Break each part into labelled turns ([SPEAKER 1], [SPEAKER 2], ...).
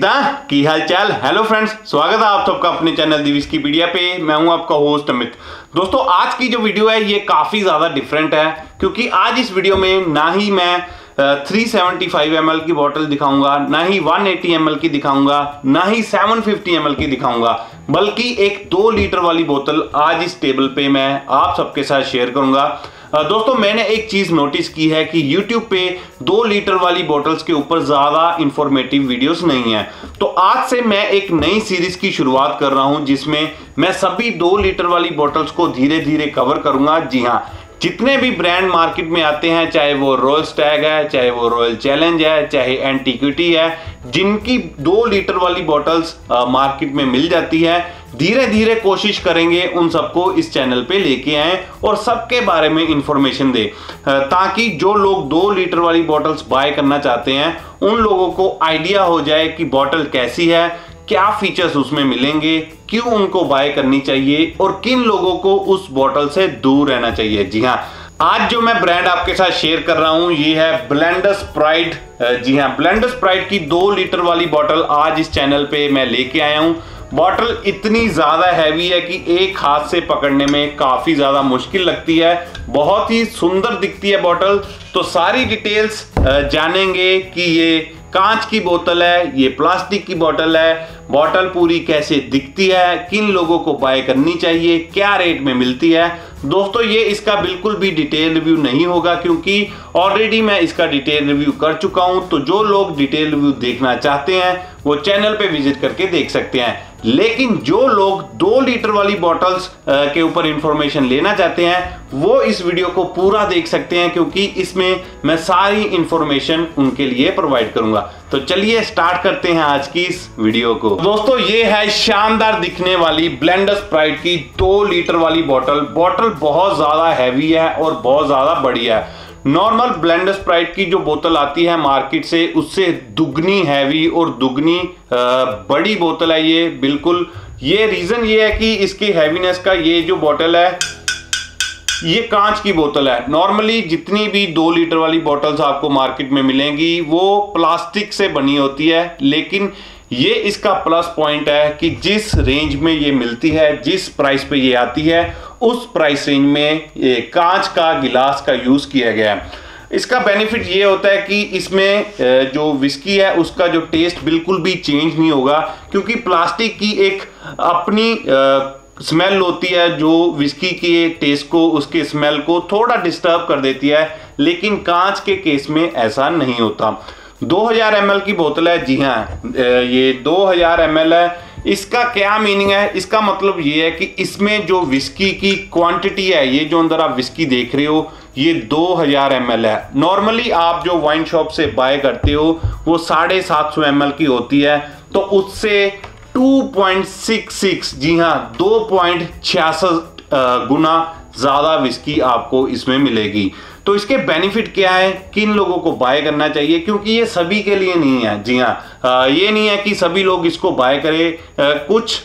[SPEAKER 1] किदा की हाल चाल? Hello friends स्वागत है आप सबका अपने चैनल दी विस्कीपीडिया पे। मैं हूँ आपका होस्ट अमित। दोस्तों, आज की जो वीडियो है, ये काफ़ी ज़्यादा डिफरेंट है, क्योंकि आज इस वीडियो में ना ही मैं थ्री सेवेंटी फाइव एम की बोतल दिखाऊँगा, ना ही वन एटी एम की दिखाऊँगा, ना ही सेवन फिफ्टी एम की दिखाऊँगा, बल्कि एक दो लीटर वाली बोतल आज इस टेबल पे मैं आप सबके साथ शेयर करूँगा। दोस्तों, मैंने एक चीज़ नोटिस की है कि YouTube पे दो लीटर वाली बोटल्स के ऊपर ज़्यादा इंफॉर्मेटिव वीडियोस नहीं है। तो आज से मैं एक नई सीरीज़ की शुरुआत कर रहा हूँ, जिसमें मैं सभी दो लीटर वाली बोटल्स को धीरे धीरे कवर करूँगा। जी हाँ जितने भी ब्रांड मार्केट में आते हैं, चाहे वो रॉयल स्टैग है, चाहे वो रॉयल चैलेंज है, चाहे एंटीक्विटी है जिनकी दो लीटर वाली बॉटल्स मार्केट में मिल जाती है। धीरे धीरे कोशिश करेंगे उन सबको इस चैनल पे लेके आए और सबके बारे में इंफॉर्मेशन दे। ताकि जो लोग दो लीटर वाली बॉटल्स बाय करना चाहते हैं, उन लोगों को आइडिया हो जाए कि बॉटल कैसी है, क्या फीचर्स उसमें मिलेंगे, क्यों उनको बाय करनी चाहिए और किन लोगों को उस बॉटल से दूर रहना चाहिए। जी हाँ आज जो मैं ब्रांड आपके साथ शेयर कर रहा हूँ, ये है ब्लेंडर प्राइड जी हाँ ब्लेंडर प्राइड की दो लीटर वाली बॉटल आज इस चैनल पे मैं लेके आया हूँ। बॉटल इतनी ज़्यादा हैवी है कि एक हाथ से पकड़ने में काफ़ी ज़्यादा मुश्किल लगती है। बहुत ही सुंदर दिखती है बॉटल तो सारी डिटेल्स जानेंगे कि ये कांच की बोतल है, ये प्लास्टिक की बोतल है। बोतल पूरी कैसे दिखती है, किन लोगों को बाय करनी चाहिए, क्या रेट में मिलती है? दोस्तों, ये इसका बिल्कुल भी डिटेल रिव्यू नहीं होगा क्योंकि ऑलरेडी मैं इसका डिटेल रिव्यू कर चुका हूँ। तो जो लोग डिटेल रिव्यू देखना चाहते हैं, वो चैनल पे विज़िट करके देख सकते हैं। लेकिन जो लोग दो लीटर वाली बॉटल्स के ऊपर इंफॉर्मेशन लेना चाहते हैं, वो इस वीडियो को पूरा देख सकते हैं, क्योंकि इसमें मैं सारी इंफॉर्मेशन उनके लिए प्रोवाइड करूँगा। तो चलिए स्टार्ट करते हैं आज की इस वीडियो को। दोस्तों, ये है शानदार दिखने वाली ब्लेंडस प्राइड की दो लीटर वाली बॉटल बॉटल बहुत ज़्यादा हैवी है और बहुत ज़्यादा बड़ी है। नॉर्मल ब्लेंडर स्प्राइट की जो बोतल आती है मार्केट से, उससे दुगनी हैवी और दुगनी बड़ी बोतल है ये, बिल्कुल। ये रीजन ये है कि इसकी हैवीनेस का ये जो बोतल है, ये कांच की बोतल है। नॉर्मली जितनी भी दो लीटर वाली बोतल्स आपको मार्केट में मिलेंगी, वो प्लास्टिक से बनी होती है, लेकिन ये इसका प्लस पॉइंट है कि जिस रेंज में ये मिलती है, जिस प्राइस पे ये आती है उस प्राइस रेंज में ये कांच का गिलास का यूज़ किया गया। है इसका बेनिफिट ये होता है कि इसमें जो विस्की है, उसका जो टेस्ट बिल्कुल भी चेंज नहीं होगा, क्योंकि प्लास्टिक की एक अपनी स्मेल होती है, जो विस्की के टेस्ट को, उसके स्मेल को थोड़ा डिस्टर्ब कर देती है, लेकिन कांच के केस में ऐसा नहीं होता। 2000 ml की बोतल है, जी हाँ ये 2000 ml है इसका क्या मीनिंग है? इसका मतलब ये है कि इसमें जो विस्की की क्वांटिटी है, ये जो अंदर आप विस्की देख रहे हो, ये 2000 हज़ार है। नॉर्मली आप जो वाइन शॉप से बाय करते हो, वो साढ़े सात सौ एम की होती है। तो उससे 2.66 जी हाँ दो गुना ज़्यादा विस्की आपको इसमें मिलेगी। तो इसके बेनिफिट क्या है? किन लोगों को बाय करना चाहिए? क्योंकि ये सभी के लिए नहीं है। जी हाँ। ये नहीं है कि सभी लोग इसको बाय करें। कुछ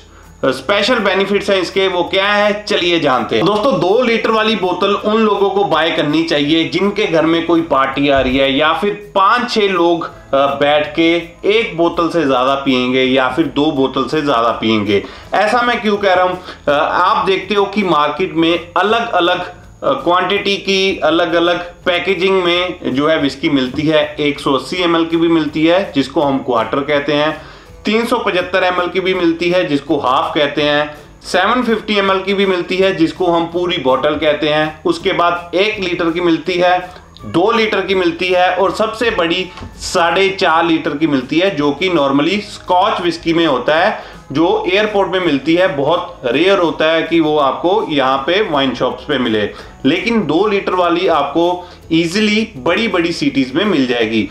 [SPEAKER 1] स्पेशल बेनिफिट्स हैं इसके। वो क्या है? चलिए जानते हैं। दोस्तों, दो लीटर वाली बोतल उन लोगों को बाय करनी चाहिए जिनके घर में कोई पार्टी आ रही है या फिर पाँच छह लोग बैठ के एक बोतल से ज़्यादा पियेंगे या फिर दो बोतल से ज़्यादा पियेंगे। ऐसा मैं क्यों कह रहा हूँ? आप देखते हो कि मार्केट में अलग अलग क्वांटिटी की अलग अलग पैकेजिंग में जो है विस्की मिलती है। 180 ml की भी मिलती है, जिसको हम क्वार्टर कहते हैं। 375 ml की भी मिलती है, जिसको हाफ़ कहते हैं। 750 ml की भी मिलती है, जिसको हम पूरी बॉटल कहते हैं। उसके बाद एक लीटर की मिलती है, दो लीटर की मिलती है और सबसे बड़ी साढ़े चार लीटर की मिलती है, जो कि नॉर्मली स्कॉच विस्की में होता है। जो एयरपोर्ट में मिलती है बहुत रेयर होता है कि वो आपको यहाँ पे वाइन शॉप्स पे मिले। लेकिन दो लीटर वाली आपको इजीली बड़ी बड़ी सिटीज़ में मिल जाएगी।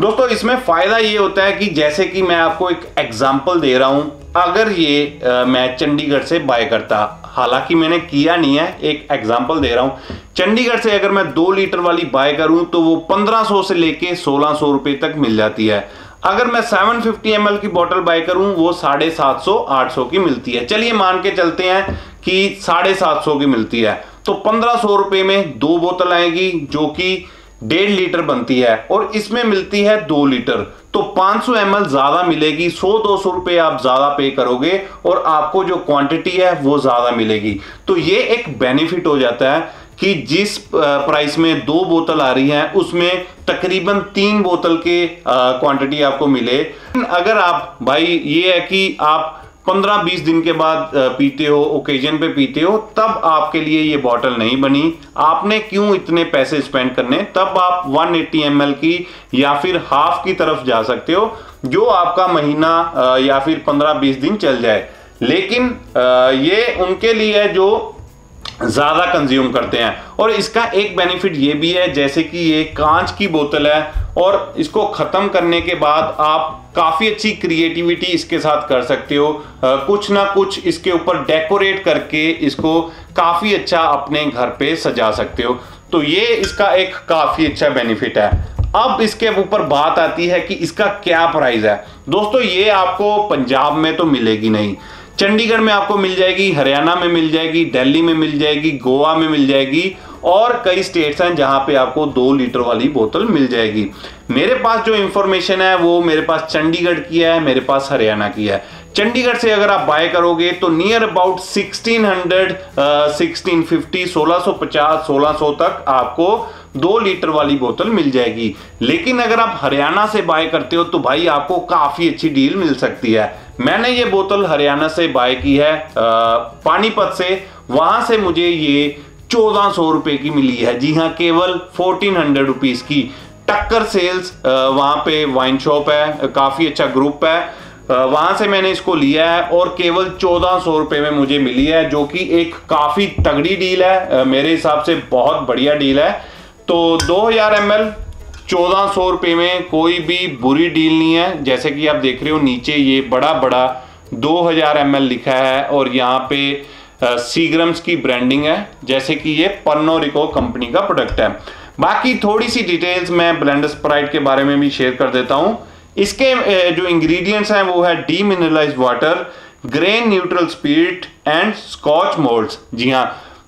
[SPEAKER 1] दोस्तों इसमें फ़ायदा ये होता है कि जैसे कि मैं आपको एक एग्ज़ाम्पल दे रहा हूँ। अगर ये आ, मैं चंडीगढ़ से बाय करता हालाँकि मैंने किया नहीं है एक एग्ज़ाम्पल दे रहा हूँ। चंडीगढ़ से अगर मैं दो लीटर वाली बाय करूँ तो वो 1500 से लेके 1600 रुपए तक मिल जाती है। अगर मैं 750 फिफ्टी की बोतल बाय करूँ, वो साढ़े सात सौ, आठ सौ की मिलती है। चलिए मान के चलते हैं कि साढ़े सात सौ की मिलती है। तो पंद्रह सौ रुपए में दो बोतल आएगी, जो कि डेढ़ लीटर बनती है और इसमें मिलती है दो लीटर। तो 500 सौ ज़्यादा मिलेगी 100 200 रुपए आप ज़्यादा पे करोगे और आपको जो क्वांटिटी है, वो ज़्यादा मिलेगी। तो ये एक बेनिफिट हो जाता है। कि जिस प्राइस में दो बोतल आ रही है, उसमें तकरीबन तीन बोतल के क्वांटिटी आपको मिले। अगर आप, भाई, ये है कि आप पंद्रह बीस दिन के बाद पीते हो ओकेजन पे पीते हो, तब आपके लिए ये बॉटल नहीं बनी। आपने क्यों इतने पैसे स्पेंड करने? तब आप 180 एटी की या फिर हाफ़ की तरफ़ जा सकते हो, जो आपका महीना या फिर 15-20 दिन चल जाए। लेकिन ये उनके लिए है जो ज़्यादा कंज्यूम करते हैं। और इसका एक बेनिफिट ये भी है जैसे कि ये कांच की बोतल है और इसको खत्म करने के बाद आप काफ़ी अच्छी क्रिएटिविटी इसके साथ कर सकते हो। आ, कुछ ना कुछ इसके ऊपर डेकोरेट करके इसको काफ़ी अच्छा अपने घर पे सजा सकते हो। तो ये इसका एक काफ़ी अच्छा बेनिफिट है। अब इसके ऊपर बात आती है कि इसका क्या प्राइस है। दोस्तों ये आपको पंजाब में तो मिलेगी नहीं। चंडीगढ़ में आपको मिल जाएगी, हरियाणा में मिल जाएगी, दिल्ली में मिल जाएगी, गोवा में मिल जाएगी और कई स्टेट्स हैं जहाँ पे आपको दो लीटर वाली बोतल मिल जाएगी। मेरे पास जो इंफॉर्मेशन है, वो मेरे पास चंडीगढ़ की है, मेरे पास हरियाणा की है। चंडीगढ़ से अगर आप बाय करोगे तो नियर अबाउट 1600 1650 1650 1600 तक आपको दो लीटर वाली बोतल मिल जाएगी। लेकिन अगर आप हरियाणा से बाय करते हो तो भाई आपको काफ़ी अच्छी डील मिल सकती है। मैंने ये बोतल हरियाणा से बाय की है पानीपत से। वहाँ से मुझे ये चौदह सौ रुपए की मिली है। जी हाँ केवल फोर्टीन हंड्रेड रुपीज़ की। टक्कर सेल्स वहाँ पे वाइन शॉप है, काफ़ी अच्छा ग्रुप है। वहाँ से मैंने इसको लिया है और केवल चौदह सौ रुपए में मुझे मिली है, जो कि एक काफ़ी तगड़ी डील है। मेरे हिसाब से बहुत बढ़िया डील है। तो 2000 हज़ार एम एल चौदह सौ रुपये में कोई भी बुरी डील नहीं है। जैसे कि आप देख रहे हो, नीचे ये बड़ा बड़ा 2000 हज़ार लिखा है और यहाँ पे सीग्रम्स की ब्रांडिंग है। जैसे कि ये पन्नोरिको कंपनी का प्रोडक्ट है। बाकी थोड़ी सी डिटेल्स मैं ब्लेंड स्प्राइट के बारे में भी शेयर कर देता हूँ। इसके जो इंग्रेडिएंट्स हैं, वो है demineralise water grain neutral spirit and scotch malts जी हाँ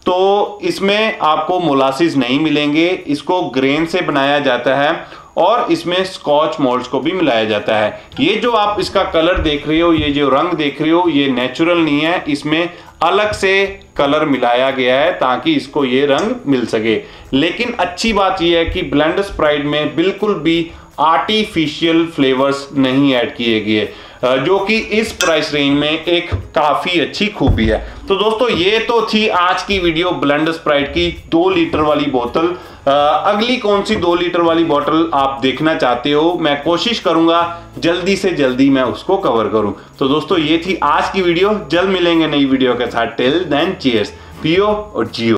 [SPEAKER 1] तो इसमें आपको मोलासिस नहीं मिलेंगे, इसको ग्रेन से बनाया जाता है और इसमें स्कॉच मोल्ड्स को भी मिलाया जाता है। ये जो आप इसका कलर देख रहे हो, ये जो रंग देख रहे हो, ये नेचुरल नहीं है। इसमें अलग से कलर मिलाया गया है ताकि इसको ये रंग मिल सके। लेकिन अच्छी बात यह है कि ब्लेंड स्प्राइट में बिल्कुल भी आर्टिफिशियल फ्लेवर्स नहीं ऐड किए गए। जो कि इस प्राइस रेंज में एक काफ़ी अच्छी खूबी है। तो दोस्तों, ये तो थी आज की वीडियो ब्लेंड स्प्राइट की दो लीटर वाली बोतल अगली कौन सी दो लीटर वाली बोतल आप देखना चाहते हो, मैं कोशिश करूँगा जल्दी से जल्दी मैं उसको कवर करूँ। तो दोस्तों, ये थी आज की वीडियो जल्द मिलेंगे नई वीडियो के साथ। टिल देन चीयर्स पियो और जियो